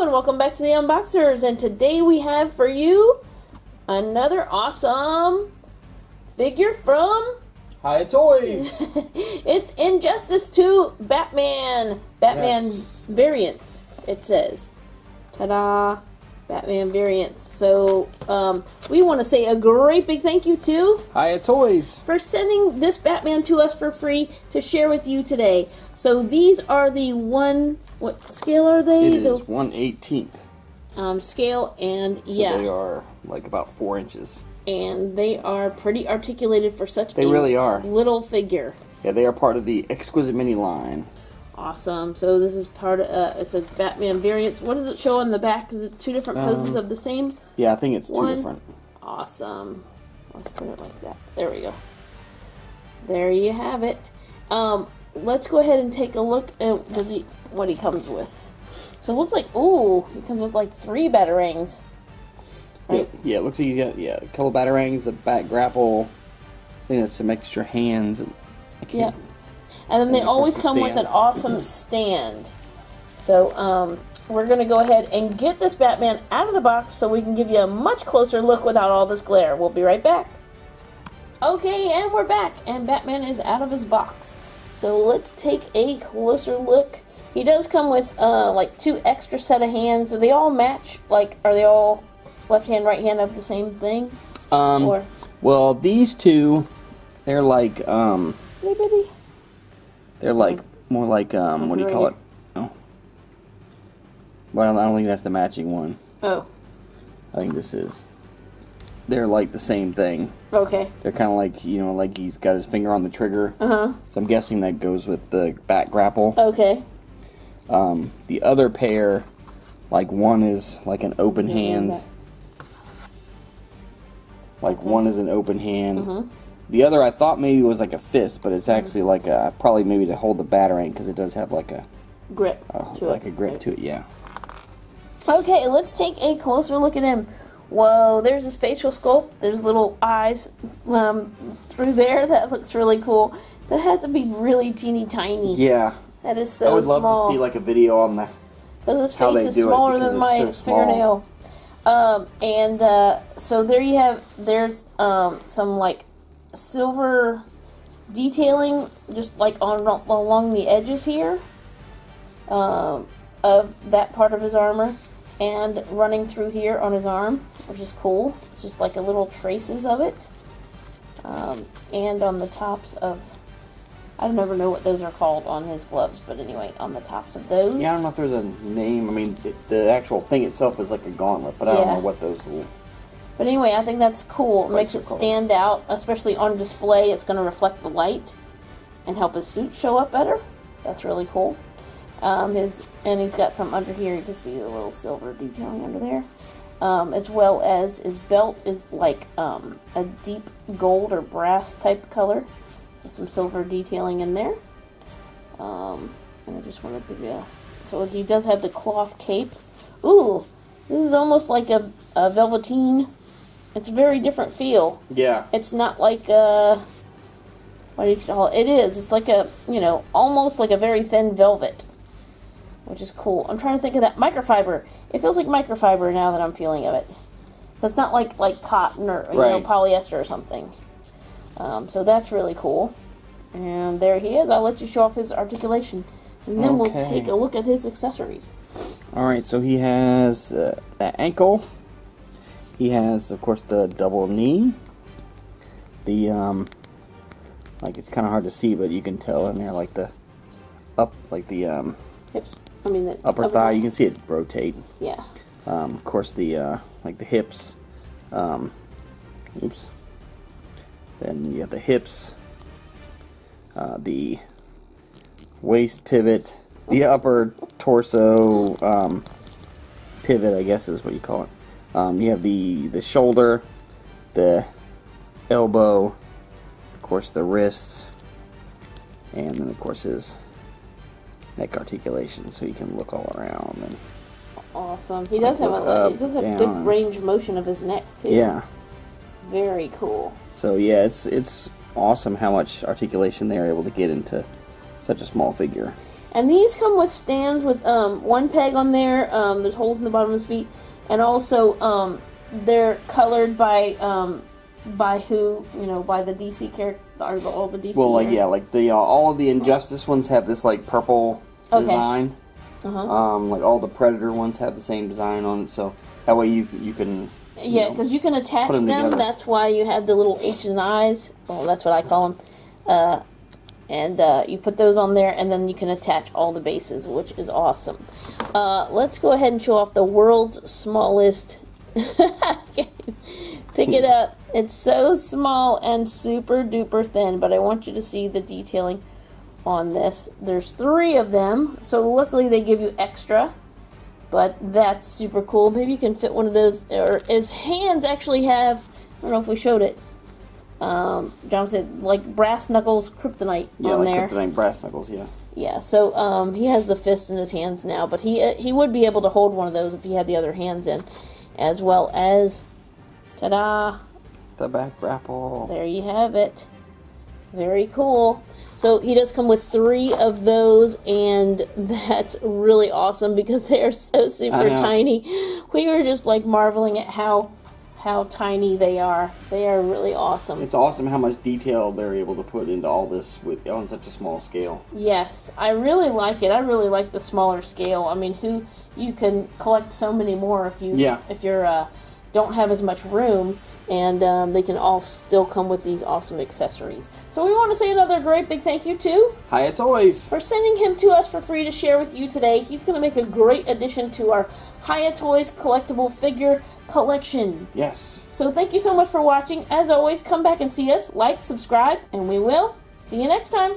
and welcome back to the Unboxers. And today we have for you another awesome figure from Hiya Toys. it's Injustice 2 Batman. Batman Yes. variants, it says. Ta da! Batman variants. So, um, we want to say a great big thank you to Hiya Toys. for sending this Batman to us for free to share with you today. So, these are the one. What scale are they? It The is one eighteenth. um, scale and So yeah, they are like about four inches. and they are pretty articulated for such They a really are. little figure. Yeah, they are part of the exquisite mini line. Awesome. So this is part of uh, it says Batman variants. What does it show on the back? Is it two different poses Um, of the same? Yeah, I think it's two One. different. Awesome. Let's put it like that. There we go. There you have it. Um, let's go ahead and take a look at does he what he comes with. So it looks like ooh, he comes with like three batarangs. Yeah, Right. yeah, it looks like you got yeah a couple batarangs, the back grapple. I think that's some extra hands. I can't- Yeah. And then they And of course always come with an awesome stand. So, um, we're going to go ahead and get this Batman out of the box so we can give you a much closer look without all this glare. We'll be right back. Okay, and we're back, and Batman is out of his box. So let's take a closer look. He does come with uh, like two extra set of hands. Do they all match? Like, are they all left hand, right hand of the same thing? Um. Or Well, these two, they're like um, hey, baby? They're like more like um, what do you call it? Oh. Well, I don't, I don't think that's the matching one. Oh, I think this is. They're like the same thing. okay. They're kind of like you know, like he's got his finger on the trigger. Uh huh. So I'm guessing that goes with the back grapple. Okay. Um, the other pair, like one is like an open hand. Like one is an open hand. Mhm. The other I thought maybe was like a fist, but it's actually like a probably maybe to hold the batarang because it does have like a grip uh, to like it. a grip to it. Yeah. Okay, let's take a closer look at him. Whoa, there's his facial sculpt. There's little eyes um, through there. That looks really cool. That has to be really teeny tiny. Yeah. That is so small. I would love small. to see like a video on that. Because his how face they is do it, smaller than my so fingernail. Um, and uh, so there you have. There's um, some like silver detailing, just like on along the edges here, um, of that part of his armor, and running through here on his arm, which is cool. It's just like a little traces of it, um, and on the tops of. I don't ever know what those are called on his gloves, but anyway, on the tops of those. Yeah, I don't know if there's a name. I mean, the actual thing itself is like a gauntlet, but I don't know what those. But anyway, I think that's cool. It makes it cool. stand out, especially on display. It's going to reflect the light and help his suit show up better. That's really cool. Um, his and he's got some under here. You can see the little silver detailing under there, um, as well as his belt is like um, a deep gold or brass type color, with some silver detailing in there. Um, and I just want to. A, so he does have the cloth cape. Ooh, this is almost like a, a velveteen. It's a very different feel. yeah. It's not like a what do you call it? It is. It's like a you know almost like a very thin velvet, which is cool. I'm trying to think of that microfiber. It feels like microfiber now that I'm feeling of it. It's not like like cotton or you know polyester or something. Um, so that's really cool. And there he is. I'll let you show off his articulation, and then we'll take a look at his accessories. All right, so he has uh, that ankle. He has, of course, the double knee. The um, like it's kind of hard to see, but you can tell in there, like the up, like the um, Hips. I mean the upper thigh. You can see it rotate. Yeah. Um, of course, the uh, like the hips. Um, oops. Then you have the hips, uh, the waist pivot, the upper torso um, pivot, I guess is what you call it. Um, you have the the shoulder, the elbow, of course the wrists, and then of course his neck articulation, so you can look all around and Awesome. He does have a Up, he does have down. good range of motion of his neck too. yeah. Very cool. So yeah, it's it's awesome how much articulation they're able to get into such a small figure. And these come with stands with um, one peg on there. Um, there's holes in the bottom of his feet, and also um, they're colored by um, by who you know by the DC character or the, all the DC. Well, like yeah, like the uh, all of the Injustice ones have this like purple Okay. design. Uh-huh. Um, like all the Predator ones have the same design on it, so that way you you can. you Yeah, because you can attach put 'em them. That's why you have the little H and I's. Well, that's what I call them. Uh, and uh, you put those on there, and then you can attach all the bases, which is awesome. Uh, let's go ahead and show off the world's smallest. Pick it up. It's so small and super duper thin, but I want you to see the detailing on this. There's three of them, so luckily they give you extra but that's super cool. Maybe you can fit one of those. Or his hands actually have. I don't know if we showed it. Um, John said like brass knuckles kryptonite yeah, on like there. Kryptonite brass knuckles. Yeah. Yeah, so um, he has the fist in his hands now, but he uh, he would be able to hold one of those if he had the other hands in, as well as, ta-da! The back grapple. There you have it. Very cool. So he does come with three of those, and that's really awesome because they are so super tiny. We were just like marveling at how how tiny they are. They are really awesome. It's awesome how much detail they're able to put into all this with on such a small scale. Yes, I really like it. I really like the smaller scale. I mean, who you can collect so many more if you Yeah. if you're uh, don't have as much room, and um, they can all still come with these awesome accessories. So we want to say another great big thank you to Hiya Toys for sending him to us for free to share with you today. He's going to make a great addition to our Hiya Toys collectible figure collection. Yes. So thank you so much for watching. As always, come back and see us, like, subscribe, and we will see you next time.